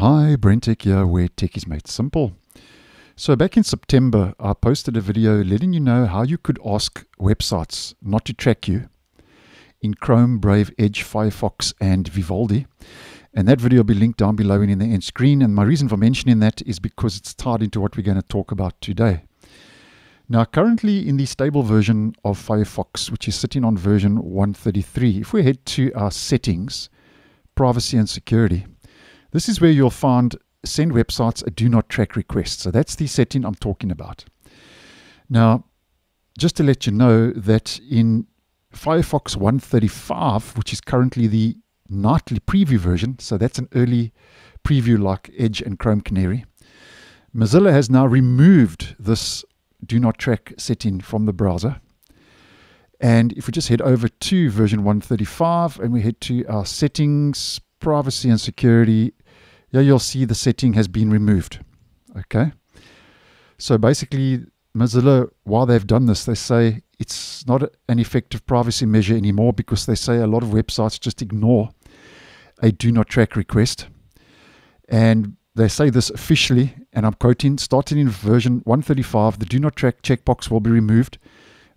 Hi, BrenTech here, where tech is made simple. So, back in September, I posted a video letting you know how you could ask websites not to track you in Chrome, Brave, Edge, Firefox, and Vivaldi. And that video will be linked down below and in the end screen. And my reason for mentioning that is because it's tied into what we're going to talk about today. Now, currently in the stable version of Firefox, which is sitting on version 133, if we head to our settings, privacy and security, this is where you'll find send websites a do not track request. So that's the setting I'm talking about. Now, just to let you know that in Firefox 135, which is currently the nightly preview version, so that's an early preview like Edge and Chrome Canary, Mozilla has now removed this do not track setting from the browser. And if we just head over to version 135 and we head to our settings, privacy and security, yeah, you'll see the setting has been removed. Okay. So basically, Mozilla, while they've done this, they say it's not an effective privacy measure anymore because they say a lot of websites just ignore a do not track request. And they say this officially, and I'm quoting starting in version 135, the do not track checkbox will be removed.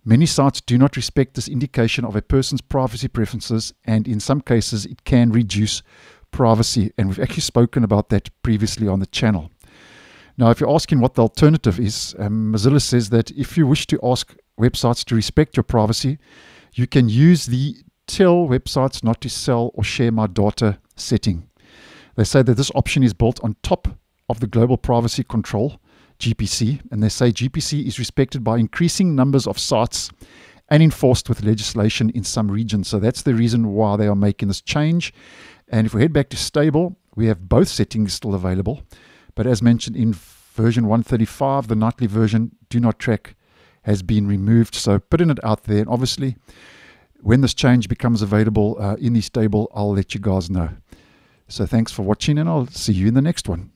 Many sites do not respect this indication of a person's privacy preferences, and in some cases, it can reduce privacy. And we've actually spoken about that previously on the channel. Now, if you're asking what the alternative is, um, Mozilla says that if you wish to ask websites to respect your privacy, you can use the tell websites not to sell or share my data setting. They say that this option is built on top of the Global Privacy Control, GPC, and they say GPC is respected by increasing numbers of sites and enforced with legislation in some regions. So that's the reason why they are making this change. And if we head back to stable, we have both settings still available. But as mentioned in version 135, the nightly version, do not track, has been removed. So putting it out there. And obviously, when this change becomes available uh, in the stable, I'll let you guys know. So thanks for watching, and I'll see you in the next one.